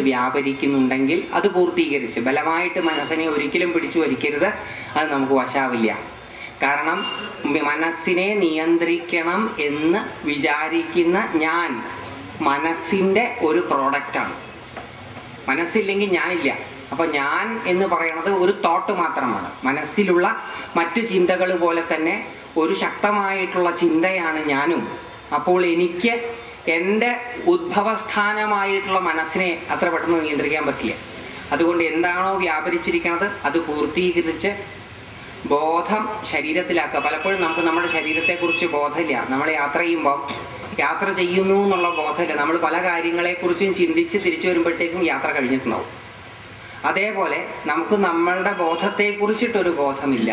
വ്യാപരിക്കുന്നുണ്ടെങ്കിൽ അത് പൂർത്തീകരിച്ച്. ബലമായിട്ട് മനസ്സിനെ ഒരിക്കലും പിടിച്ചു വലിക്കരുത്. അത് നമുക്ക് വശാവില്ല. കാരണം മനസ്സിനെ നിയന്ത്രിക്കണം എന്ന് വിചാരിക്കുന്ന ഞാൻ മനസ്സിന്റെ ഒരു പ്രോഡക്റ്റാണ് മനസ്സില്ലെങ്കിൽ ഞാനില്ല. അപ്പൊ ഞാൻ എന്ന് പറയുന്നത് ഒരു തോട്ട് മാത്രമാണ്. മനസ്സിലുള്ള മറ്റു ചിന്തകൾ പോലെ തന്നെ ഒരു ശക്തമായിട്ടുള്ള ചിന്തയാണ് ഞാനും. അപ്പോൾ എനിക്ക് എന്റെ ഉദ്ഭവസ്ഥാനമായിട്ടുള്ള മനസ്സിനെ അത്ര പെട്ടെന്ന് നിയന്ത്രിക്കാൻ പറ്റില്ല. അതുകൊണ്ട് എന്താണോ വ്യാപരിച്ചിരിക്കുന്നത് അത് പൂർത്തീകരിച്ച് ബോധം ശരീരത്തിലാക്കുക. പലപ്പോഴും നമുക്ക് നമ്മുടെ ശരീരത്തെക്കുറിച്ച് ബോധമില്ല. നമ്മൾ യാത്ര ചെയ്യുമ്പോൾ യാത്ര ചെയ്യുന്നു എന്നുള്ള ബോധമില്ല. നമ്മൾ പല കാര്യങ്ങളെക്കുറിച്ചും ചിന്തിച്ച് തിരിച്ചു വരുമ്പോഴത്തേക്കും യാത്ര കഴിഞ്ഞിട്ടുണ്ടാവും. അതേപോലെ നമുക്ക് നമ്മളുടെ ബോധത്തെക്കുറിച്ചിട്ടൊരു ബോധമില്ല.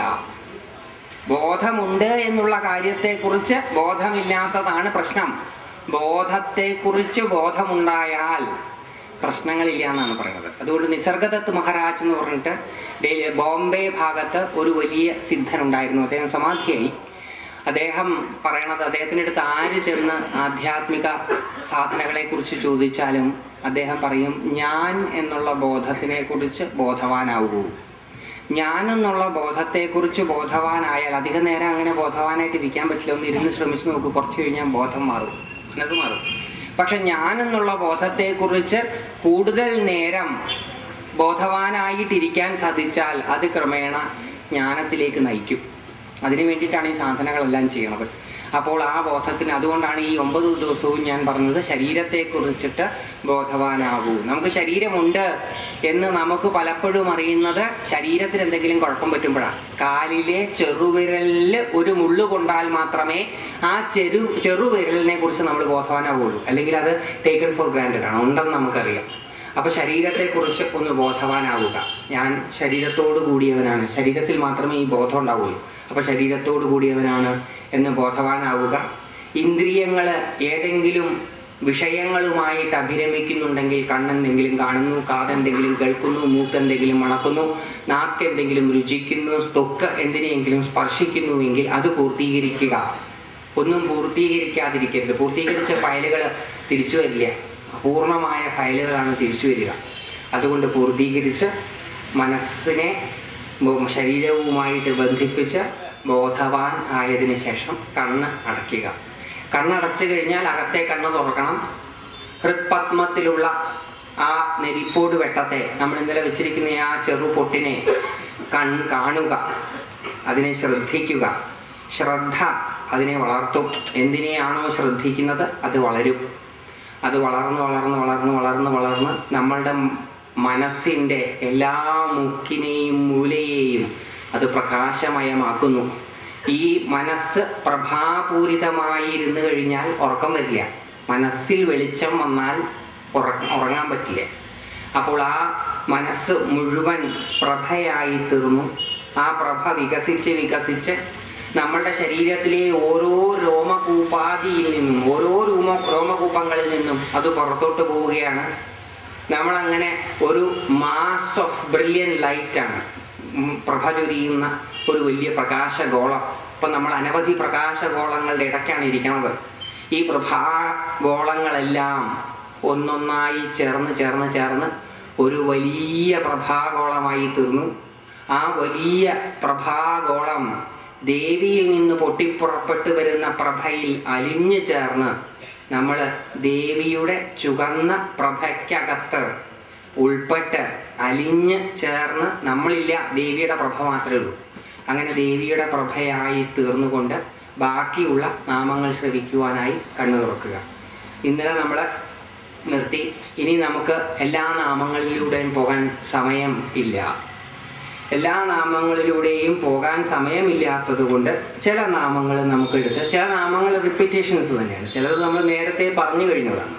ബോധമുണ്ട് എന്നുള്ള കാര്യത്തെക്കുറിച്ച് ബോധമില്ലാത്തതാണ് പ്രശ്നം. ബോധത്തെക്കുറിച്ച് ബോധമുണ്ടായാൽ പ്രശ്നങ്ങളില്ല എന്നാണ് പറയുന്നത്. അതുകൊണ്ട് നിസർഗദത്ത് മഹാരാജ് എന്ന് പറഞ്ഞിട്ട് ബോംബെ ഭാഗത്ത് ഒരു വലിയ സിദ്ധൻ ഉണ്ടായിരുന്നു അദ്ദേഹം സമാധിയായി. അദ്ദേഹം പറയണത് അദ്ദേഹത്തിന്റെ അടുത്ത് ആര് ചെന്ന് ആധ്യാത്മിക സാധനകളെ കുറിച്ച് ചോദിച്ചാലും അദ്ദേഹം പറയും ഞാൻ എന്നുള്ള ബോധത്തിനെ കുറിച്ച് ബോധവാനാവൂ ഞാൻ എന്നുള്ള ബോധത്തെക്കുറിച്ച് ബോധവാനായാൽ അധികം നേരം അങ്ങനെ ബോധവാനായിട്ട് ഇരിക്കാൻ പറ്റില്ല. ഒന്ന് ഇരുന്ന് ശ്രമിച്ചു നോക്കൂ കുറച്ച് കഴിഞ്ഞാൽ ബോധം മാറും. മനസ്സ് മാറും. പക്ഷെ ഞാൻ എന്നുള്ള ബോധത്തെക്കുറിച്ച് കൂടുതൽ നേരം ബോധവാനായിട്ടിരിക്കാൻ സാധിച്ചാൽ അത് ക്രമേണ ജ്ഞാനത്തിലേക്ക് നയിക്കും. അതിനു വേണ്ടിയിട്ടാണ് ഈ സാധനങ്ങളെല്ലാം ചെയ്യണത്. അപ്പോൾ ആ ബോധത്തിന് അതുകൊണ്ടാണ് ഈ ഒമ്പത് ദിവസവും ഞാൻ പറഞ്ഞത് ശരീരത്തെ കുറിച്ചിട്ട് ബോധവാനാകൂ. നമുക്ക് ശരീരമുണ്ട്. എന്ന് നമുക്ക് പലപ്പോഴും അറിയുന്നത് ശരീരത്തിന് എന്തെങ്കിലും കുഴപ്പം പറ്റുമ്പോഴാണ് കാലിലെ ചെറുവിരലിൽ ഒരു മുള്ളു കൊണ്ടാൽ മാത്രമേ ആ ചെറു ചെറുവിരലിനെ കുറിച്ച് നമ്മൾ ബോധവാനാവുള്ളൂ അല്ലെങ്കിൽ അത് ടേക്കൺ ഫോർ ഗ്രാൻഡഡ് ആണ് ഉണ്ടെന്ന് നമുക്കറിയാം. അപ്പൊ ശരീരത്തെ കുറിച്ച് ഒന്ന് ബോധവാനാവുക. ഞാൻ ശരീരത്തോട് കൂടിയവനാണ്. ശരീരത്തിൽ മാത്രമേ ഈ ബോധം ഉണ്ടാവുള്ളൂ അപ്പൊ ശരീരത്തോട് കൂടിയവനാണ് എന്ന് ബോധവാനാവുക. ഇന്ദ്രിയങ്ങൾ ഏതെങ്കിലും വിഷയങ്ങളുമായിട്ട് അഭിരമിക്കുന്നുണ്ടെങ്കിൽ കണ്ണെന്തെങ്കിലും കാണുന്നു കാതെന്തെങ്കിലും കേൾക്കുന്നു മൂക്കെന്തെങ്കിലും മണക്കുന്നു നാക്കെന്തെങ്കിലും രുചിക്കുന്നു തൊക്ക് എന്തിനെങ്കിലും സ്പർശിക്കുന്നുവെങ്കിൽ അത് പൂർത്തീകരിക്കുക. ഒന്നും പൂർത്തീകരിക്കാതിരിക്കരുത്. പൂർത്തീകരിച്ച ഫയലുകൾ തിരിച്ചു വരില്ല. അപൂർണമായ ഫയലുകളാണ് തിരിച്ചു വരിക. അതുകൊണ്ട് പൂർത്തീകരിച്ച് മനസ്സിനെ ശരീരവുമായിട്ട് ബന്ധിപ്പിച്ച് ബോധവാൻ ആയതിനു ശേഷം കണ്ണ് അടയ്ക്കുക. കണ്ണടച്ചു കഴിഞ്ഞാൽ അകത്തെ കണ്ണ് തുറക്കണം. ഹൃത്പത്മത്തിലുള്ള ആ നെരിപ്പോട് വെട്ടത്തെ നമ്മൾ ഇന്നലെ വെച്ചിരിക്കുന്ന ആ ചെറു പൊട്ടിനെ കൺ കാണുക. അതിനെ ശ്രദ്ധിക്കുക. ശ്രദ്ധ അതിനെ വളർത്തും. എന്തിനെയാണോ ശ്രദ്ധിക്കുന്നത്? അത് വളരും. അത് വളർന്ന് വളർന്ന് വളർന്ന് വളർന്ന് വളർന്ന് നമ്മളുടെ മനസ്സിന്റെ എല്ലാ മുക്കിനെയും മൂലയെയും അത് പ്രകാശമയമാക്കുന്നു. ഈ മനസ്സ് പ്രഭാപൂരിതമായി ഇരുന്നു കഴിഞ്ഞാൽ ഉറക്കം വരില്ല. മനസ്സിൽ വെളിച്ചം വന്നാൽ ഉറങ്ങാൻ പറ്റില്ല. അപ്പോൾ ആ മനസ്സ് മുഴുവൻ പ്രഭയായി തീർന്നു ആ പ്രഭ വികസിച്ച് വികസിച്ച് നമ്മളുടെ ശരീരത്തിലെ ഓരോ രോമകൂപാതിയിൽ നിന്നും ഓരോ രോമ രോമകൂപങ്ങളിൽ നിന്നും അത് പുറത്തോട്ട് പോവുകയാണ്. നമ്മൾ അങ്ങനെ ഒരു മാസ് ഓഫ് ബ്രില്യൻ ലൈറ്റ് ആണ്. പ്രഭ ചൊരിയുന്ന ഒരു വലിയ പ്രകാശഗോളം. ഇപ്പം നമ്മൾ അനവധി പ്രകാശഗോളങ്ങളുടെ ഇടയ്ക്കാണ് ഇരിക്കുന്നത് ഈ പ്രഭാഗോളങ്ങളെല്ലാം ഒന്നൊന്നായി ചേർന്ന് ചേർന്ന് ചേർന്ന് ഒരു വലിയ പ്രഭാഗോളമായി തീർന്നു. ആ വലിയ പ്രഭാഗോളം ദേവിയിൽ നിന്ന് പൊട്ടിപ്പുറപ്പെട്ടു വരുന്ന പ്രഭയിൽ അലിഞ്ഞു ചേർന്ന് നമ്മൾ ദേവിയുടെ ചുവന്ന പ്രഭയ്ക്കകത്ത് ഉൾപ്പെട്ട് അലിഞ്ഞ് ചേർന്ന് നമ്മളില്ല ദേവിയുടെ പ്രഭ മാത്രമേ ഉള്ളൂ. അങ്ങനെ ദേവിയുടെ പ്രഭയായി തീർന്നുകൊണ്ട് ബാക്കിയുള്ള നാമങ്ങൾ ശ്രവിക്കുവാനായി കണ്ണു തുറക്കുക. ഇന്നലെ നമ്മൾ നിർത്തി. ഇനി നമുക്ക് എല്ലാ നാമങ്ങളിലൂടെയും പോകാൻ സമയം ഇല്ല. എല്ലാ നാമങ്ങളിലൂടെയും പോകാൻ സമയമില്ലാത്തത് കൊണ്ട് ചില നാമങ്ങൾ നമുക്ക് എടുത്ത് ചില നാമങ്ങൾ റിപ്പീറ്റേഷൻസ് തന്നെയാണ്. ചിലത് നമ്മൾ നേരത്തെ പറഞ്ഞു കഴിഞ്ഞതാണ്.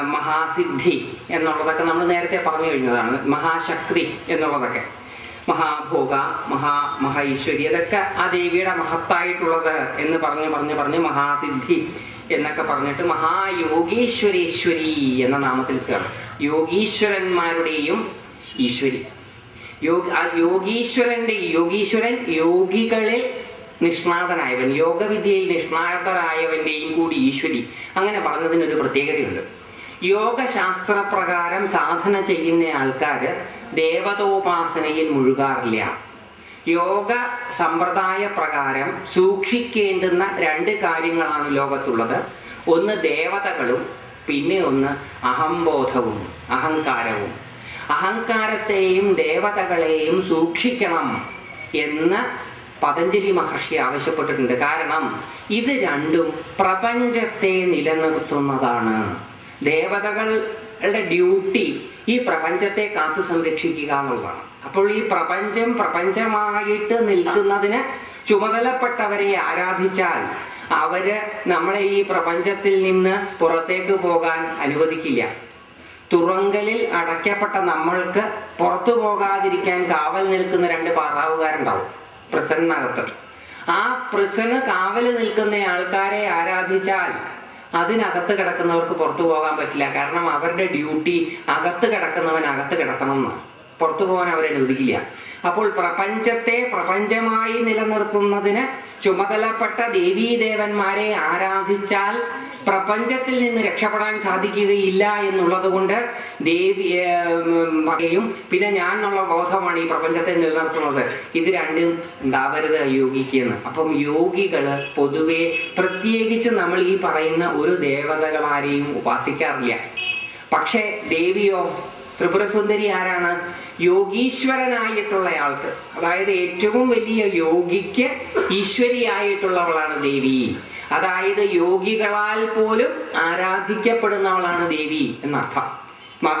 മഹാസിദ്ധി എന്നുള്ളതൊക്കെ നമ്മൾ നേരത്തെ പറഞ്ഞു കഴിഞ്ഞതാണ്. മഹാശക്തി എന്നുള്ളതൊക്കെ. മഹാഭോഗ മഹാ മഹൈശ്വരി. അതൊക്കെ ആ ദേവിയുടെ മഹത്തായിട്ടുള്ളത് എന്ന് പറഞ്ഞ് പറഞ്ഞ് പറഞ്ഞ് മഹാസിദ്ധി എന്നൊക്കെ പറഞ്ഞിട്ട് മഹായോഗീശ്വരേശ്വരി എന്ന നാമത്തിൽ എത്തുകയാണ് യോഗീശ്വരന്മാരുടെയും ഈശ്വരി. യോഗ- യോഗീശ്വരന്റെ യോഗീശ്വരൻ യോഗികളിൽ നിഷ്ണാതനായവൻ യോഗവിദ്യയിൽ നിഷ്ണാതനായവന്റെയും കൂടി ഈശ്വരി. അങ്ങനെ പറഞ്ഞതിനൊരു പ്രത്യേകതയുണ്ട്. യോഗശാസ്ത്ര പ്രകാരം സാധന ചെയ്യുന്ന ആൾക്കാര് ദേവതോപാസനയിൽ മുഴുകാറില്ല. യോഗ സമ്പ്രദായ പ്രകാരം സൂക്ഷിക്കേണ്ടുന്ന രണ്ട് കാര്യങ്ങളാണ് ലോകത്തുള്ളത്. ഒന്ന് ദേവതകളും പിന്നെ ഒന്ന് അഹംബോധവും അഹങ്കാരവും. അഹങ്കാരത്തെയും ദേവതകളെയും സൂക്ഷിക്കണം എന്ന് പതഞ്ജലി മഹർഷി ആവശ്യപ്പെട്ടിട്ടുണ്ട്. കാരണം ഇത് രണ്ടും പ്രപഞ്ചത്തെ നിലനിർത്തുന്നതാണ്. ദേവതകളുടെ ഡ്യൂട്ടി ഈ പ്രപഞ്ചത്തെ കാത്തു സംരക്ഷിക്കുക എന്നുള്ളതാണ്. അപ്പോൾ ഈ പ്രപഞ്ചം പ്രപഞ്ചമായിട്ട് നിൽക്കുന്നതിന് ചുമതലപ്പെട്ടവരെ ആരാധിച്ചാൽ അവർ നമ്മളെ ഈ പ്രപഞ്ചത്തിൽ നിന്ന് പുറത്തേക്ക് പോകാൻ അനുവദിക്കില്ല. തുറങ്കലിൽ അടയ്ക്കപ്പെട്ട നമ്മൾക്ക് പുറത്തു പോകാതിരിക്കാൻ കാവൽ നിൽക്കുന്ന രണ്ട് പാതാവുകാരുണ്ടാവും പ്രിസണിനകത്ത് ആ പ്രിസണ് കാവൽ നിൽക്കുന്ന ആൾക്കാരെ ആരാധിച്ചാൽ അതിനകത്ത് കിടക്കുന്നവർക്ക് പുറത്തു പോകാൻ പറ്റില്ല. കാരണം അവരുടെ ഡ്യൂട്ടി അകത്ത് കിടക്കുന്നവൻ അകത്ത് കിടക്കണം എന്നാണ് പുറത്തു പോകാൻ അവരെ അനുവദിക്കില്ല. അപ്പോൾ പ്രപഞ്ചത്തെ പ്രപഞ്ചമായി നിലനിർത്തുന്നതിന് ചുമതലപ്പെട്ട ദേവീദേവന്മാരെ ആരാധിച്ചാൽ പ്രപഞ്ചത്തിൽ നിന്ന് രക്ഷപ്പെടാൻ സാധിക്കുകയില്ല എന്നുള്ളത് കൊണ്ട് ദേവിയും പിന്നെ ഞാൻ എന്നുള്ള ബോധമാണ് ഈ പ്രപഞ്ചത്തെ നിലനിർത്തുന്നത്. ഇത് രണ്ടും ഉണ്ടാവരുത് യോഗിക്ക് എന്ന്. അപ്പം യോഗികൾ പൊതുവെ പ്രത്യേകിച്ച് നമ്മൾ ഈ പറയുന്ന ഒരു ദേവതകളാരെയും ഉപാസിക്കാറില്ല. പക്ഷേ ദേവിയോ ത്രിപുരസുന്ദരി ആരാണ്? യോഗീശ്വരനായിട്ടുള്ള ആൾക്ക് അതായത് ഏറ്റവും വലിയ യോഗിക്ക് ഈശ്വരിയായിട്ടുള്ളവളാണ് ദേവി. അതായത് യോഗികളാൽ പോലും ആരാധിക്കപ്പെടുന്നവളാണ് ദേവി എന്നർത്ഥം.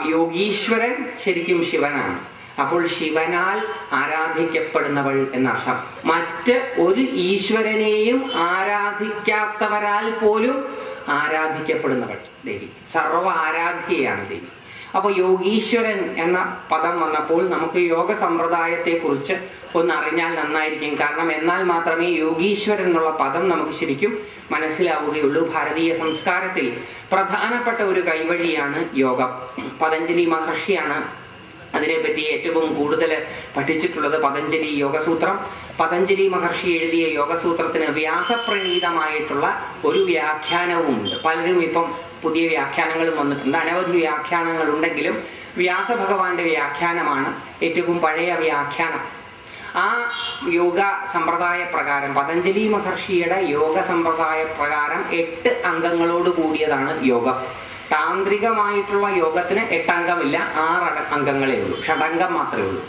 യോഗീശ്വരൻ ശരിക്കും ശിവനാണ്. അപ്പോൾ ശിവനാൽ ആരാധിക്കപ്പെടുന്നവൾ എന്നർത്ഥം. മറ്റ് ഒരു ഈശ്വരനെയും ആരാധിക്കാത്തവരാൽ പോലും ആരാധിക്കപ്പെടുന്നവൾ ദേവി. സർവ ആരാധ്യയാണ് ദേവി. അപ്പൊ യോഗീശ്വരൻ എന്ന പദം വന്നപ്പോൾ നമുക്ക് യോഗ സമ്പ്രദായത്തെ കുറിച്ച് ഒന്ന് അറിഞ്ഞാൽ നന്നായിരിക്കും. കാരണം എന്നാൽ മാത്രമേ യോഗീശ്വരൻ എന്നുള്ള പദം നമുക്ക് ശരിക്കും മനസ്സിലാവുകയുള്ളൂ. ഭാരതീയ സംസ്കാരത്തിൽ പ്രധാനപ്പെട്ട ഒരു കൈവഴിയാണ് യോഗം. പതഞ്ജലി മഹർഷിയാണ് അതിനെപ്പറ്റി ഏറ്റവും കൂടുതൽ പഠിച്ചിട്ടുള്ളത്. പതഞ്ജലി യോഗസൂത്രം. പതഞ്ജലി മഹർഷി എഴുതിയ യോഗസൂത്രത്തിന് വ്യാസപ്രണീതമായിട്ടുള്ള ഒരു വ്യാഖ്യാനവും ഉണ്ട് പലരും ഇപ്പം പുതിയ വ്യാഖ്യാനങ്ങളും വന്നിട്ടുണ്ട്. അനവധി വ്യാഖ്യാനങ്ങൾ ഉണ്ടെങ്കിലും വ്യാസഭഗവാന്റെ വ്യാഖ്യാനമാണ് ഏറ്റവും പഴയ വ്യാഖ്യാനം. ആ യോഗ സമ്പ്രദായ പ്രകാരം പതഞ്ജലി മഹർഷിയുടെ യോഗ സമ്പ്രദായ പ്രകാരം എട്ട് അംഗങ്ങളോട് കൂടിയതാണ് യോഗം. താന്ത്രികമായിട്ടുള്ള യോഗത്തിന് എട്ടംഗമില്ല ആറ് അംഗങ്ങളേ ഉള്ളൂ. ഷടംഗം മാത്രമേ ഉള്ളൂ.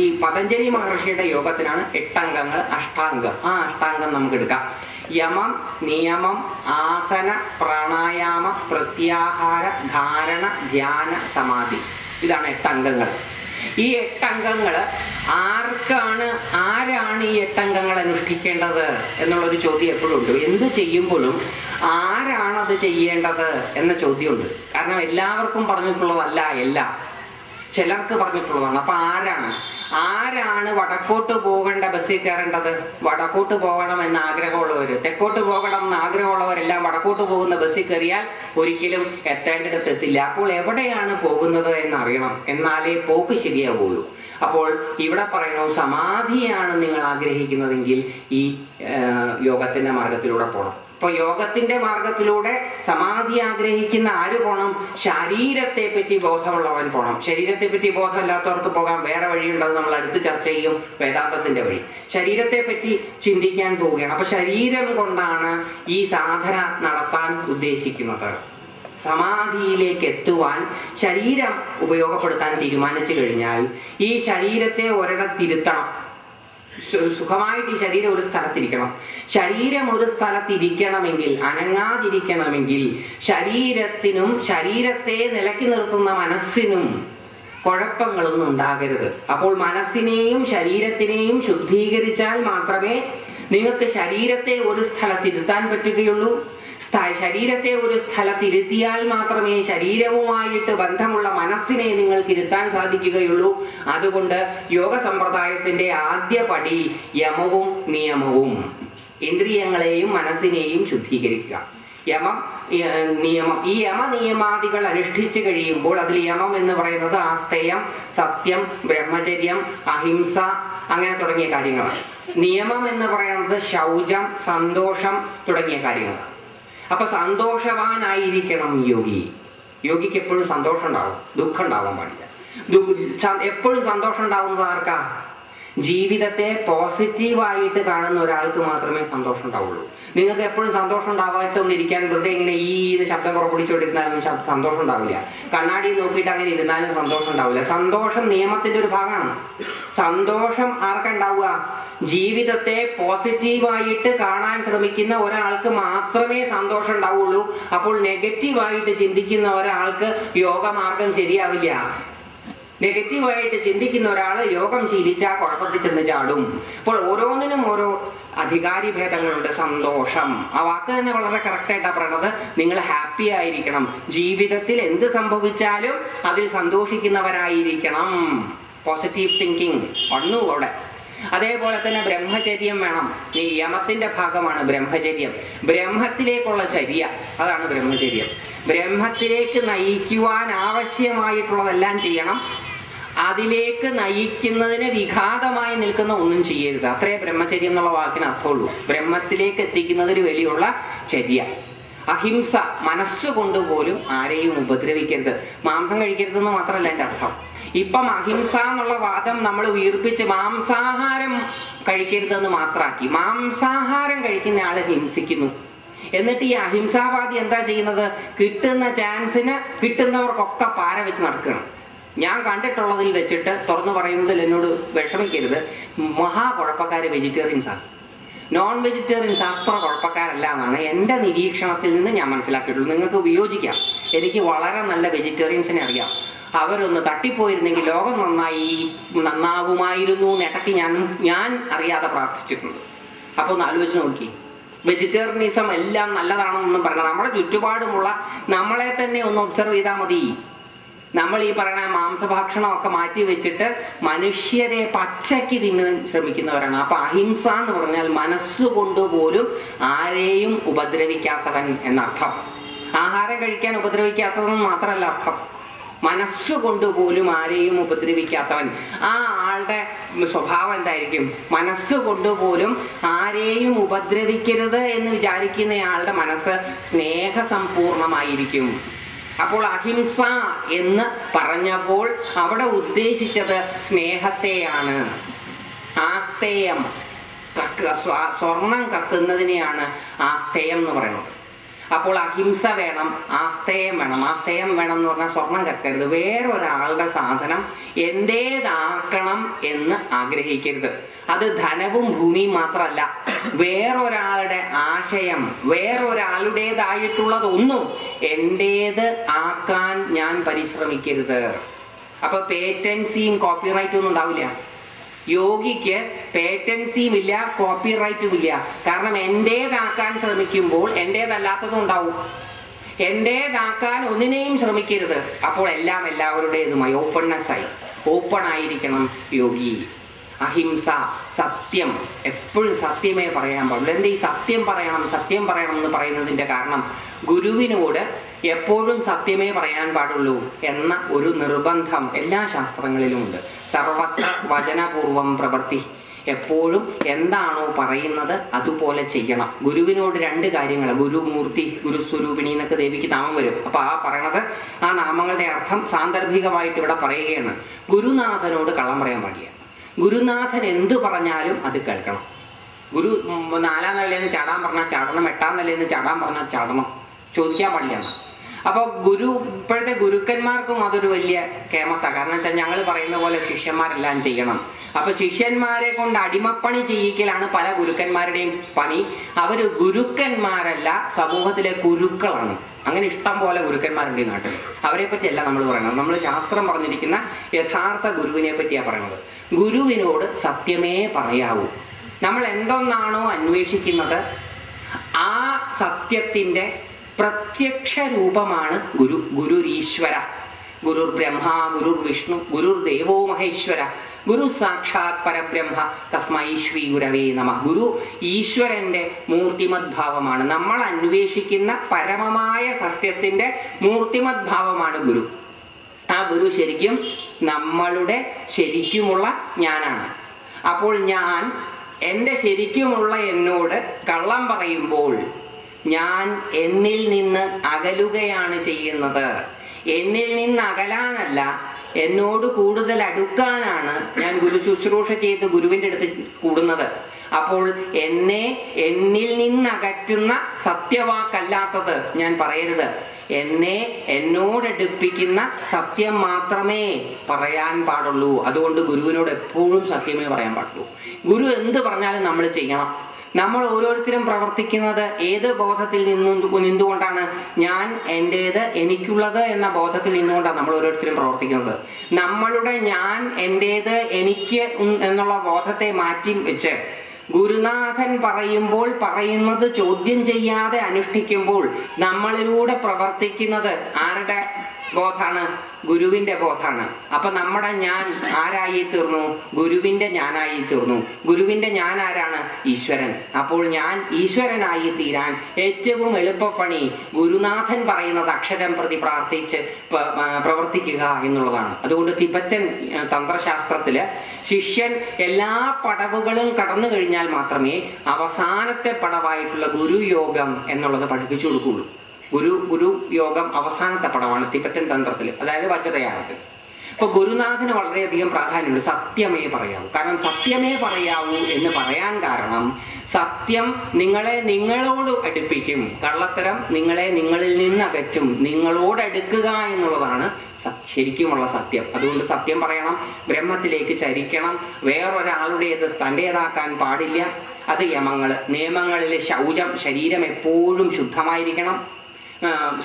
ഈ പതഞ്ജലി മഹർഷിയുടെ യോഗത്തിനാണ് എട്ടംഗങ്ങൾ അഷ്ടാംഗം. ആ അഷ്ടാംഗം നമുക്ക് എടുക്കാം യമം നിയമം ആസന പ്രാണായാമ പ്രത്യാഹാര ധാരണ ധ്യാന സമാധി. ഇതാണ് എട്ടംഗങ്ങൾ ഈ എട്ടംഗങ്ങൾ ആർക്കാണ് ആരാണ് ഈ എട്ടംഗങ്ങൾ അനുഷ്ഠിക്കേണ്ടത് എന്നുള്ളൊരു ചോദ്യം എപ്പോഴും ഉണ്ട്. എന്ത് ചെയ്യുമ്പോഴും ആരാണ് അത് ചെയ്യേണ്ടത് എന്ന ചോദ്യമുണ്ട്. കാരണം എല്ലാവർക്കും പറഞ്ഞിട്ടുള്ളതല്ല എല്ലാം. ചിലർക്ക് പറഞ്ഞിട്ടുള്ളതാണ്. അപ്പൊ ആരാണ്? ആരാണ് വടക്കോട്ട് പോകേണ്ട ബസ്സിൽ കയറേണ്ടത്? വടക്കോട്ട് പോകണം എന്ന് ആഗ്രഹമുള്ളവര്. തെക്കോട്ട് പോകണം എന്ന് ആഗ്രഹമുള്ളവരെല്ലാം വടക്കോട്ട് പോകുന്ന ബസ്സിൽ കയറിയാൽ ഒരിക്കലും എത്തേണ്ടിടത്ത് എത്തില്ല. അപ്പോൾ എവിടെയാണ് പോകുന്നത് എന്ന് അറിയണം എന്നാലേ പോക്ക് ശരിയാവുള്ളൂ അപ്പോൾ ഇവിടെ പറയണോ സമാധിയാണ് നിങ്ങൾ ആഗ്രഹിക്കുന്നതെങ്കിൽ ഈ യോഗത്തിന്റെ മാർഗത്തിലൂടെ പോകണം ഇപ്പൊ യോഗത്തിന്റെ മാർഗത്തിലൂടെ സമാധി ആഗ്രഹിക്കുന്ന ആര് പോണം? ശരീരത്തെ പറ്റി ബോധമുള്ളവൻ പോണം. ശരീരത്തെ പറ്റി ബോധമില്ലാത്തവർക്ക് പോകാൻ വേറെ വഴിയുണ്ടെന്ന് നമ്മൾ അടുത്ത് ചർച്ച ചെയ്യും വേദാന്തത്തിന്റെ വഴി. ശരീരത്തെ പറ്റി ചിന്തിക്കാൻ പോവുകയാണ്. അപ്പൊ ശരീരം കൊണ്ടാണ് ഈ സാധന നടത്താൻ ഉദ്ദേശിക്കുന്നത്. സമാധിയിലേക്ക് എത്തുവാൻ ശരീരം ഉപയോഗപ്പെടുത്താൻ തീരുമാനിച്ചു കഴിഞ്ഞാൽ ഈ ശരീരത്തെ ഒരിടത്തിരുത്തണം സുഖമായിട്ട് ഈ ശരീരം ഒരു സ്ഥലത്തിരിക്കണം. ശരീരം ഒരു സ്ഥലത്തിരിക്കണമെങ്കിൽ അനങ്ങാതിരിക്കണമെങ്കിൽ ശരീരത്തിനും ശരീരത്തെ നിലക്കി നിർത്തുന്ന മനസ്സിനും കുഴപ്പങ്ങളൊന്നും ഉണ്ടാകരുത്. അപ്പോൾ മനസ്സിനെയും ശരീരത്തിനെയും ശുദ്ധീകരിച്ചാൽ മാത്രമേ നിങ്ങൾക്ക് ശരീരത്തെ ഒരു സ്ഥലത്തിരുത്താൻ പറ്റുകയുള്ളൂ. ശരീരത്തെ ഒരു സ്ഥലത്തിരുത്തിയാൽ മാത്രമേ ശരീരവുമായിട്ട് ബന്ധമുള്ള മനസ്സിനെ നിങ്ങൾക്ക് ഇരുത്താൻ സാധിക്കുകയുള്ളൂ. അതുകൊണ്ട് യോഗ സമ്പ്രദായത്തിന്റെ ആദ്യ പടി യമവും നിയമവും. ഇന്ദ്രിയങ്ങളെയും മനസ്സിനെയും ശുദ്ധീകരിക്കുക. യമം നിയമം. ഈ യമ നിയമാദികൾ അനുഷ്ഠിച്ചു കഴിയുമ്പോൾ അതിൽ യമം എന്ന് പറയുന്നത് ആസ്തേയം സത്യം ബ്രഹ്മചര്യം അഹിംസ അങ്ങനെ തുടങ്ങിയ കാര്യങ്ങളാണ്. നിയമം എന്ന് പറയുന്നത് ശൗചം സന്തോഷം തുടങ്ങിയ കാര്യങ്ങളാണ്. അപ്പൊ സന്തോഷവാനായിരിക്കണം യോഗി. യോഗിക്ക് എപ്പോഴും സന്തോഷം ഉണ്ടാവും ദുഃഖം ഉണ്ടാവാൻ പാടില്ല എപ്പോഴും സന്തോഷം ഉണ്ടാവുന്നത് ആർക്കാ? ജീവിതത്തെ പോസിറ്റീവായിട്ട് കാണുന്ന ഒരാൾക്ക് മാത്രമേ സന്തോഷം ഉണ്ടാവുള്ളൂ നിങ്ങൾക്ക് എപ്പോഴും സന്തോഷം ഉണ്ടാവാത്തൊന്നിരിക്കാൻ വെറുതെ ഇങ്ങനെ ഈ ഇത് ശബ്ദം പുറപ്പെടുവിച്ചുകൊണ്ടിരുന്നാലും സന്തോഷം ഉണ്ടാവില്ല കണ്ണാടി നോക്കിയിട്ട് അങ്ങനെ ഇരുന്നാലും സന്തോഷം ഉണ്ടാവില്ല സന്തോഷം നിയമത്തിന്റെ ഒരു ഭാഗമാണ്. സന്തോഷം ആർക്കുണ്ടാവുക ജീവിതത്തെ പോസിറ്റീവായിട്ട് കാണാൻ ശ്രമിക്കുന്ന ഒരാൾക്ക് മാത്രമേ സന്തോഷം ഉണ്ടാവുള്ളൂ. അപ്പോൾ നെഗറ്റീവായിട്ട് ചിന്തിക്കുന്ന ഒരാൾക്ക് യോഗമാർഗം ശരിയാവില്ല. നെഗറ്റീവായിട്ട് ചിന്തിക്കുന്ന ഒരാൾ യോഗം ശീലിച്ചാൽ കുഴപ്പത്തിൽ ചെന്ന് ചാടും. അപ്പോൾ ഓരോന്നിനും ഓരോ അധികാരി ഭേദങ്ങളുണ്ട്. സന്തോഷം. ആ വാക്ക് തന്നെ വളരെ കറക്റ്റ് ആയിട്ടാ പറയണത്. നിങ്ങൾ ഹാപ്പി ആയിരിക്കണം. ജീവിതത്തിൽ എന്ത് സംഭവിച്ചാലും അതിൽ സന്തോഷിക്കുന്നവരായിരിക്കണം. പോസിറ്റീവ് തിങ്കിങ് വന്നു അവിടെ. അതേപോലെ തന്നെ ബ്രഹ്മചര്യം വേണം. ഈ യമത്തിന്റെ ഭാഗമാണ് ബ്രഹ്മചര്യം. ബ്രഹ്മത്തിലേക്കുള്ള ചര്യ അതാണ് ബ്രഹ്മചര്യം. ബ്രഹ്മത്തിലേക്ക് നയിക്കുവാൻ ആവശ്യമായിട്ടുള്ളതെല്ലാം ചെയ്യണം. അതിലേക്ക് നയിക്കുന്നതിന് വിഘാതമായി നിൽക്കുന്ന ഒന്നും ചെയ്യരുത്. അത്രേ ബ്രഹ്മചര്യം എന്നുള്ള വാക്കിന് അർത്ഥമുള്ളൂ. ബ്രഹ്മത്തിലേക്ക് എത്തിക്കുന്നതിന് വലിയുള്ള ചര്യ. അഹിംസ മനസ്സുകൊണ്ട് പോലും ആരെയും ഉപദ്രവിക്കരുത്. മാംസം കഴിക്കരുതെന്ന് മാത്രമല്ല എന്റെ അർത്ഥം. ഇപ്പം അഹിംസ എന്നുള്ള വാദം നമ്മൾ ഉയർപ്പിച്ച് മാംസാഹാരം കഴിക്കരുതെന്ന് മാത്രമാക്കി. മാംസാഹാരം കഴിക്കുന്ന ആൾ ഹിംസിക്കുന്നു. എന്നിട്ട് ഈ അഹിംസാവാദി എന്താ ചെയ്യുന്നത്? കിട്ടുന്ന ചാൻസിന് കിട്ടുന്നവർക്കൊക്കെ പാര വെച്ച് നടക്കണം ഞാൻ കണ്ടിട്ടുള്ളതിൽ വെച്ചിട്ട് തുറന്നു പറയുന്നതിൽ എന്നോട് വിഷമിക്കരുത്. മഹാ കുഴപ്പക്കാര് വെജിറ്റേറിയൻസ് ആണ്. നോൺ വെജിറ്റേറിയൻസ് അത്ര കുഴപ്പക്കാരല്ല എന്നാണ് എന്റെ നിരീക്ഷണത്തിൽ നിന്ന് ഞാൻ മനസ്സിലാക്കിയിട്ടുള്ളൂ നിങ്ങൾക്ക് വിയോജിക്കാം. എനിക്ക് വളരെ നല്ല വെജിറ്റേറിയൻസിനെ അറിയാം. അവരൊന്ന് തട്ടിപ്പോയിരുന്നെങ്കിൽ ലോകം നന്നായി നന്നാവുമായിരുന്നു എന്ന് ഇടയ്ക്ക് ഞാൻ ഞാൻ അറിയാതെ പ്രാർത്ഥിച്ചിട്ടുണ്ട്. അപ്പൊ ഒന്ന് ആലോചിച്ച് നോക്കി. വെജിറ്റേറിയനിസം എല്ലാം നല്ലതാണെന്നൊന്നും പറയണം നമ്മുടെ ചുറ്റുപാടുമുള്ള നമ്മളെ തന്നെ ഒന്ന് ഒബ്സർവ് ചെയ്താൽ മതി. നമ്മൾ ഈ പറയുന്ന മാംസഭക്ഷണമൊക്കെ മാറ്റി വെച്ചിട്ട് മനുഷ്യരെ പച്ചയ്ക്ക് തിന്നാൻ ശ്രമിക്കുന്നവരാണ്. അപ്പൊ അഹിംസ എന്ന് പറഞ്ഞാൽ മനസ്സുകൊണ്ട് പോലും ആരെയും ഉപദ്രവിക്കാത്തവൻ എന്നർത്ഥം. ആഹാരം കഴിക്കാൻ ഉപദ്രവിക്കാത്തതെന്ന് മാത്രമല്ല അർത്ഥം. മനസ്സുകൊണ്ട് പോലും ആരെയും ഉപദ്രവിക്കാത്തവൻ. ആ ആളുടെ സ്വഭാവം എന്തായിരിക്കും? മനസ്സുകൊണ്ട് പോലും ആരെയും ഉപദ്രവിക്കരുത് എന്ന് വിചാരിക്കുന്ന ആളുടെ മനസ്സ് സ്നേഹസമ്പൂർണമായിരിക്കും. അപ്പോൾ അഹിംസ എന്ന് പറഞ്ഞപ്പോൾ അവിടെ ഉദ്ദേശിച്ചത് സ്നേഹത്തെയാണ്. ആസ്തേയം. കക്ക സ്വ- സ്വർണം കക്കുന്നതിനെയാണ് ആസ്തേയം എന്ന് പറയുന്നത്. അപ്പോൾ അഹിംസ വേണം ആസ്തേയം വേണം. ആസ്തേയം വേണം എന്ന് പറഞ്ഞാൽ സ്വർണം കക്കരുത് വേറൊരാളുടെ സാധനം എന്റേതാക്കണം എന്ന് ആഗ്രഹിക്കരുത്. അത് ധനവും ഭൂമിയും മാത്രമല്ല. വേറൊരാളുടെ ആശയം വേറൊരാളുടേതായിട്ടുള്ളതൊന്നും എന്റേത് ആക്കാൻ ഞാൻ പരിശ്രമിക്കരുത്. അപ്പൊ പേറ്റൻസിയും കോപ്പിറൈറ്റും ഒന്നും ഉണ്ടാവില്ല. യോഗിക്ക് പേറ്റൻസിയും ഇല്ല കോപ്പിറൈറ്റും ഇല്ല. കാരണം എന്റേതാക്കാൻ ശ്രമിക്കുമ്പോൾ എന്റേതല്ലാത്തതും ഉണ്ടാവും. എന്റേതാക്കാൻ ഒന്നിനെയും ശ്രമിക്കരുത്. അപ്പോൾ എല്ലാം എല്ലാവരുടേതുമായി ഓപ്പൺനെസ് ആയി ഓപ്പൺ ആയിരിക്കണം യോഗി. അഹിംസ സത്യം. എപ്പോഴും സത്യമേ പറയാൻ പാടുള്ളൂ. എന്താ ഈ സത്യം പറയണം സത്യം പറയണം എന്ന് പറയുന്നതിന്റെ കാരണം ഗുരുവിനോട് എപ്പോഴും സത്യമേ പറയാൻ പാടുള്ളൂ എന്ന ഒരു നിർബന്ധം എല്ലാ ശാസ്ത്രങ്ങളിലും ഉണ്ട് സർവത്ര വചനപൂർവം പ്രവൃത്തി. എപ്പോഴും എന്താണോ പറയുന്നത് അതുപോലെ ചെയ്യണം. ഗുരുവിനോട് രണ്ട് കാര്യങ്ങൾ ഗുരുമൂർത്തി ഗുരുസ്വരൂപിണി എന്നൊക്കെ ദേവിക്ക് നാമം വരും. അപ്പൊ ആ പറയണത് ആ നാമങ്ങളുടെ അർത്ഥം സാന്ദർഭികമായിട്ട് ഇവിടെ പറയുകയാണ്. ഗുരുനാഥനോട് കള്ളം പറയാൻ പാടില്ല. ഗുരുനാഥൻ എന്തു പറഞ്ഞാലും അത് കേൾക്കണം. ഗുരു നാലാം നിലയിൽ നിന്ന് ചാടാൻ പറഞ്ഞാൽ ചാടണം എട്ടാം നിലയിൽ നിന്ന് ചാടാൻ പറഞ്ഞാൽ ചാടണം. ചോദിക്കാൻ പാടില്ല എന്ന്. അപ്പൊ ഗുരു ഇപ്പോഴത്തെ ഗുരുക്കന്മാർക്കും അതൊരു വലിയ കേമത്ത കാരണം വെച്ചാൽ ഞങ്ങൾ പറയുന്ന പോലെ ശിഷ്യന്മാരെല്ലാം ചെയ്യണം. അപ്പൊ ശിഷ്യന്മാരെ കൊണ്ട് അടിമപ്പണി ചെയ്യിക്കലാണ് പല ഗുരുക്കന്മാരുടെയും പണി. അവർ ഗുരുക്കന്മാരല്ല സമൂഹത്തിലെ ഗുരുക്കളാണ്. അങ്ങനെ ഇഷ്ടം പോലെ ഗുരുക്കന്മാരുണ്ട് ഈ നാട്ടിൽ. അവരെ പറ്റിയല്ല നമ്മൾ പറയുന്നത് നമ്മൾ ശാസ്ത്രം പറഞ്ഞിരിക്കുന്ന യഥാർത്ഥ ഗുരുവിനെ പറ്റിയാ പറയുന്നത് ഗുരുവിനോട് സത്യമേ പറയാവൂ. നമ്മൾ എന്തൊന്നാണോ അന്വേഷിക്കുന്നത് ആ സത്യത്തിന്റെ പ്രത്യക്ഷ രൂപമാണ് ഗുരു ഗുരുരീശ്വര. ഗുരുർ ബ്രഹ്മ ഗുരുർ വിഷ്ണു ഗുരുർ ദേവോ മഹേശ്വര. ഗുരു സാക്ഷാത് പരബ്രഹ്മ തസ്മൈ ശ്രീ ഗുരവേ നമ. ഗുരു ഈശ്വരന്റെ മൂർത്തിമദ്ഭാവമാണ്. നമ്മൾ അന്വേഷിക്കുന്ന പരമമായ സത്യത്തിന്റെ മൂർത്തിമദ്ഭാവമാണ് ഗുരു. ആ ഗുരു ശരിക്കും നമ്മളുടെ ശരിക്കുമുള്ള ഞാനാണ്. അപ്പോൾ ഞാൻ എന്റെ ശരിക്കുമുള്ള എന്നോട് കള്ളം പറയുമ്പോൾ ഞാൻ എന്നിൽ നിന്ന് അകലുകയാണ് ചെയ്യുന്നത്. എന്നിൽ നിന്ന് അകലാനല്ല എന്നോട് കൂടുതൽ അടുക്കാനാണ് ഞാൻ ഗുരു ശുശ്രൂഷ ചെയ്ത് ഗുരുവിന്റെ അടുത്ത് കൂടുന്നത്. അപ്പോൾ എന്നെ എന്നിൽ നിന്നകറ്റുന്ന സത്യവാക്കല്ലാത്തത് ഞാൻ പറയരുത്. എന്നെ എന്നോടടുപ്പിക്കുന്ന സത്യം മാത്രമേ പറയാൻ പാടുള്ളൂ. അതുകൊണ്ട് ഗുരുവിനോട് എപ്പോഴും സത്യമേ പറയാൻ പാടുള്ളൂ. ഗുരു എന്ത് പറഞ്ഞാലും നമ്മൾ ചെയ്യണം. നമ്മൾ ഓരോരുത്തരും പ്രവർത്തിക്കുന്നത് ഏത് ബോധത്തിൽ നിന്നും നിന്നുകൊണ്ടാണ് ഞാൻ എന്റെത് എനിക്കുള്ളത് എന്ന ബോധത്തിൽ നിന്നുകൊണ്ടാണ് നമ്മൾ ഓരോരുത്തരും പ്രവർത്തിക്കുന്നത്. നമ്മളുടെ ഞാൻ എന്റെത് എനിക്ക് എന്നുള്ള ബോധത്തെ മാറ്റി വെച്ച് ഗുരുനാഥൻ പറയുമ്പോൾ പറയുന്നത് ചോദ്യം ചെയ്യാതെ അനുഷ്ഠിക്കുമ്പോൾ നമ്മളിലൂടെ പ്രവർത്തിക്കുന്നത് ആരുടെ? ബോധാണ് ഗുരുവിന്റെ ബോധാണ്. അപ്പൊ നമ്മുടെ ഞാൻ ആരായി തീർന്നു? ഗുരുവിന്റെ ഞാനായി തീർന്നു. ഗുരുവിന്റെ ഞാൻ ആരാണ്? ഈശ്വരൻ. അപ്പോൾ ഞാൻ ഈശ്വരനായി തീരാൻ ഏറ്റവും എളുപ്പപ്പണി ഗുരുനാഥൻ പറയുന്നത് അക്ഷരം പ്രതി പ്രാർത്ഥിച്ച് പ്രവർത്തിക്കുക എന്നുള്ളതാണ്. അതുകൊണ്ട് തിബറ്റൻ തന്ത്രശാസ്ത്രത്തിൽ ശിഷ്യൻ എല്ലാ പടവുകളും കടന്നു കഴിഞ്ഞാൽ മാത്രമേ അവസാനത്തെ പടവായിട്ടുള്ള ഗുരുയോഗം എന്നുള്ളത് പഠിപ്പിച്ചു കൊടുക്കുകയുള്ളൂ. ഗുരു ഗുരു യോഗം അവസാനത്തെ പടമാണ് തിബറ്റൻ തന്ത്രത്തിൽ അതായത് വജ്രയാഗത്തിൽ അപ്പൊ ഗുരുനാഥന് വളരെയധികം പ്രാധാന്യമുണ്ട്. സത്യമേ പറയാവൂ. കാരണം സത്യമേ പറയാവൂ എന്ന് പറയാൻ കാരണം സത്യം നിങ്ങളെ നിങ്ങളോട് അടുപ്പിക്കും. കള്ളത്തരം നിങ്ങളെ നിങ്ങളിൽ നിന്ന് അകറ്റും നിങ്ങളോട് അടുക്കുക എന്നുള്ളതാണ് ശരിക്കുമുള്ള സത്യം. അതുകൊണ്ട് സത്യം പറയണം ബ്രഹ്മത്തിലേക്ക് ചരിക്കണം. വേറൊരാളുടേത് തന്റെതാക്കാൻ പാടില്ല. അത് യമങ്ങൾ നിയമങ്ങളിലെ ശൗചം ശരീരം എപ്പോഴും ശുദ്ധമായിരിക്കണം.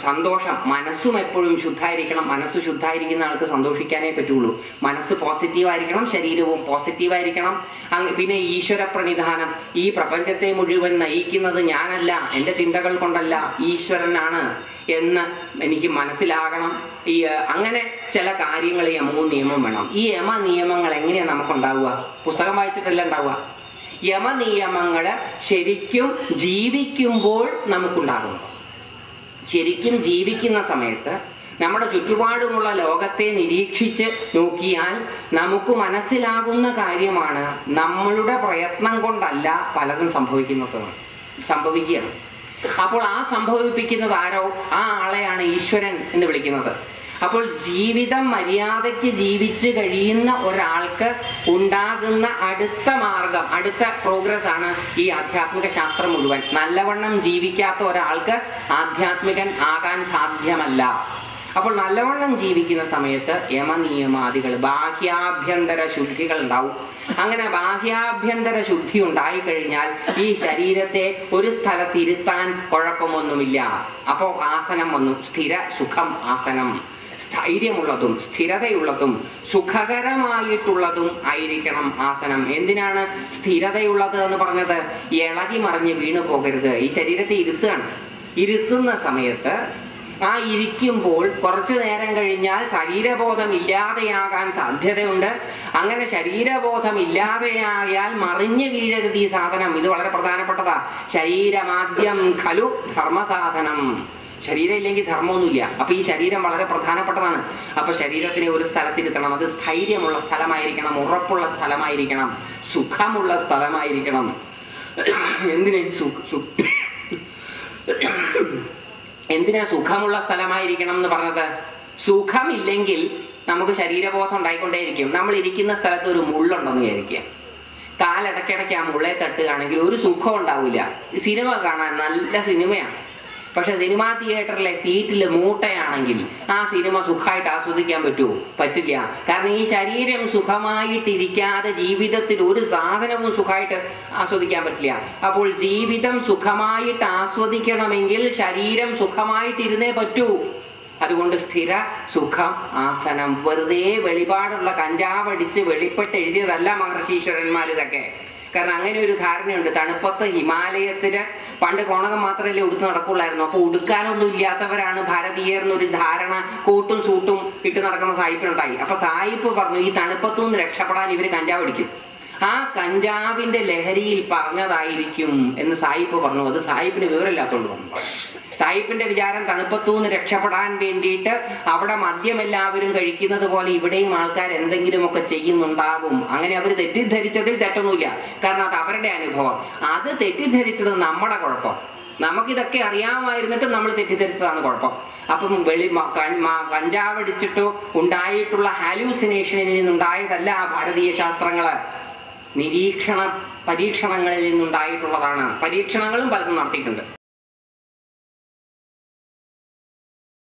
സന്തോഷം. മനസ്സും എപ്പോഴും ശുദ്ധായിരിക്കണം. മനസ്സ് ശുദ്ധായിരിക്കുന്ന ആൾക്ക് സന്തോഷിക്കാനേ പറ്റുള്ളൂ. മനസ്സ് പോസിറ്റീവ് ആയിരിക്കണം ശരീരവും പോസിറ്റീവ് ആയിരിക്കണം പിന്നെ ഈശ്വര പ്രണിധാനം ഈ പ്രപഞ്ചത്തെ മുഴുവൻ നയിക്കുന്നത് ഞാനല്ല എന്റെ ചിന്തകൾ കൊണ്ടല്ല ഈശ്വരനാണ് എന്ന് എനിക്ക് മനസ്സിലാകണം. ഈ അങ്ങനെ ചില കാര്യങ്ങൾ യമവും നിയമം വേണം. ഈ യമ നിയമങ്ങൾ നമുക്ക് നമുക്കുണ്ടാവുക? പുസ്തകം വായിച്ചിട്ടല്ല ഉണ്ടാവുക. യമനിയമങ്ങൾ ശരിക്കും ജീവിക്കുമ്പോൾ നമുക്കുണ്ടാകുന്നു ശരിക്കും ജീവിക്കുന്ന സമയത്ത് നമ്മുടെ ചുറ്റുപാടുമുള്ള ലോകത്തെ നിരീക്ഷിച്ച് നോക്കിയാൽ നമുക്ക് മനസ്സിലാകുന്ന കാര്യമാണ് നമ്മളുടെ പ്രയത്നം കൊണ്ടല്ല പലതും സംഭവിക്കുന്നത് സംഭവിക്കുകയാണ്. അപ്പോൾ ആ സംഭവിപ്പിക്കുന്നത് ആരോ? ആ ആളെയാണ് ഈശ്വരൻ എന്ന് വിളിക്കുന്നത്. അപ്പോൾ ജീവിതം മര്യാദയ്ക്ക് ജീവിച്ച് കഴിയുന്ന ഒരാൾക്ക് ഉണ്ടാകുന്ന അടുത്ത മാർഗം അടുത്ത പ്രോഗ്രസ് ആണ് ഈ ആധ്യാത്മിക ശാസ്ത്രം മുഴുവൻ. നല്ലവണ്ണം ജീവിക്കാത്ത ഒരാൾക്ക് ആധ്യാത്മികൻ ആകാൻ സാധ്യമല്ല. അപ്പോൾ നല്ലവണ്ണം ജീവിക്കുന്ന സമയത്ത് യമനിയമാദികൾ ബാഹ്യാഭ്യന്തര ശുദ്ധികൾ ഉണ്ടാവും. അങ്ങനെ ബാഹ്യാഭ്യന്തര ശുദ്ധി ഉണ്ടായി കഴിഞ്ഞാൽ ഈ ശരീരത്തെ ഒരു സ്ഥലത്തിരുത്താൻ കുഴപ്പമൊന്നുമില്ല. അപ്പോ ആസനം വന്നു സ്ഥിര സുഖം ആസനം. സ്ഥൈര്യമുള്ളതും സ്ഥിരതയുള്ളതും സുഖകരമായിട്ടുള്ളതും ആയിരിക്കണം ആസനം. എന്തിനാണ് സ്ഥിരതയുള്ളത് എന്ന് പറഞ്ഞത്? ഇളകി മറിഞ്ഞ് വീണു പോകരുത്. ഈ ശരീരത്തെ ഇരുത്തുകയാണ്. ഇരുത്തുന്ന സമയത്ത് ആ ഇരിക്കുമ്പോൾ കുറച്ചു നേരം കഴിഞ്ഞാൽ ശരീരബോധം ഇല്ലാതെയാകാൻ സാധ്യതയുണ്ട്. അങ്ങനെ ശരീരബോധം ഇല്ലാതെയായാൽ മറിഞ്ഞു വീഴരുത് ഈ സാധനം. ഇത് വളരെ പ്രധാനപ്പെട്ടതാ. ശരീരമാദ്യം ഖലു ധർമ്മസാധനം. ശരീരം ഇല്ലെങ്കിൽ ധർമ്മമൊന്നുമില്ല. അപ്പൊ ഈ ശരീരം വളരെ പ്രധാനപ്പെട്ടതാണ്. അപ്പൊ ശരീരത്തിനെ ഒരു സ്ഥലത്തിരുത്തണം അത് സ്ഥൈര്യമുള്ള സ്ഥലമായിരിക്കണം. ഉറപ്പുള്ള സ്ഥലമായിരിക്കണം. സുഖമുള്ള സ്ഥലമായിരിക്കണം. എന്തിനാ എന്തിനാ സുഖമുള്ള സ്ഥലമായിരിക്കണം എന്ന് പറഞ്ഞത്? സുഖമില്ലെങ്കിൽ നമുക്ക് ശരീരബോധം ഉണ്ടായിക്കൊണ്ടേയിരിക്കും. നമ്മൾ ഇരിക്കുന്ന സ്ഥലത്ത് ഒരു മുള്ളുണ്ടെന്ന് വിചാരിക്കുക. കാലിടയ്ക്കിടയ്ക്ക് ആ മുള്ളെ തട്ടുകയാണെങ്കിൽ ഒരു സുഖം ഉണ്ടാവില്ല. സിനിമ കാണാൻ നല്ല സിനിമയാണ്. പക്ഷെ സിനിമാ തിയേറ്ററിലെ സീറ്റിൽ മൂട്ടയാണെങ്കിൽ ആ സിനിമ സുഖമായിട്ട് ആസ്വദിക്കാൻ പറ്റുമോ പറ്റില്ല. കാരണം ഈ ശരീരം സുഖമായിട്ടിരിക്കാതെ ജീവിതത്തിൽ ഒരു സാധനവും സുഖമായിട്ട് ആസ്വദിക്കാൻ പറ്റില്ല. അപ്പോൾ ജീവിതം സുഖമായിട്ട് ആസ്വദിക്കണമെങ്കിൽ ശരീരം സുഖമായിട്ടിരുന്നേ പറ്റൂ. അതുകൊണ്ട് സ്ഥിര സുഖം ആസനം വെറുതെ വെളിപാടുള്ള കഞ്ചാവടിച്ച് വെളിപ്പെട്ട് എഴുതിയതല്ല മഹർഷീശ്വരന്മാർ ഇതൊക്കെ കാരണം അങ്ങനെ ഒരു ധാരണയുണ്ട്. തണുപ്പത്ത് ഹിമാലയത്തിൽ പണ്ട് കോണകം മാത്രമല്ലേ ഉടുത്ത് നടക്കുള്ളായിരുന്നു. അപ്പൊ ഉടുക്കാനൊന്നും ഇല്ലാത്തവരാണ് ഭാരതീയർ എന്നൊരു ധാരണ കൂട്ടും സൂട്ടും ഇട്ട് നടക്കുന്ന സായിപ്പിനുണ്ടായി. അപ്പൊ സായിപ്പ് പറഞ്ഞു ഈ തണുപ്പത്തു നിന്ന് രക്ഷപ്പെടാൻ ഇവർ കഞ്ചാവ് അടിക്കും. ആ കഞ്ചാവിന്റെ ലഹരിയിൽ പറഞ്ഞതായിരിക്കും എന്ന് സായിപ്പ് പറഞ്ഞു. അത് സായിപ്പിന് വിവരമില്ലാത്തോണ്ട് പറഞ്ഞു സായിപ്പിന്റെ വിചാരം തണുപ്പത്തൂന്ന് രക്ഷപ്പെടാൻ വേണ്ടിയിട്ട് അവിടെ മദ്യം എല്ലാവരും കഴിക്കുന്നത് പോലെ ഇവിടെയും ആൾക്കാർ എന്തെങ്കിലുമൊക്കെ ചെയ്യുന്നുണ്ടാകും. അങ്ങനെ അവർ തെറ്റിദ്ധരിച്ചതിൽ തെറ്റൊന്നുമില്ല. കാരണം അത് അവരുടെ അനുഭവം. അത് തെറ്റിദ്ധരിച്ചത് നമ്മുടെ കുഴപ്പം. നമുക്കിതൊക്കെ അറിയാമായിരുന്നിട്ട് നമ്മൾ തെറ്റിദ്ധരിച്ചതാണ് കുഴപ്പം. അപ്പം വെളി കഞ്ചാവടിച്ചിട്ടോ ഉണ്ടായിട്ടുള്ള ഹാലൂസിനേഷനിൽ നിന്നുണ്ടായതല്ല ആ ഭാരതീയ ശാസ്ത്രങ്ങൾ. നിരീക്ഷണ പരീക്ഷണങ്ങളിൽ നിന്നുണ്ടായിട്ടുള്ളതാണ്. പരീക്ഷണങ്ങളും പലതും നടത്തിയിട്ടുണ്ട്.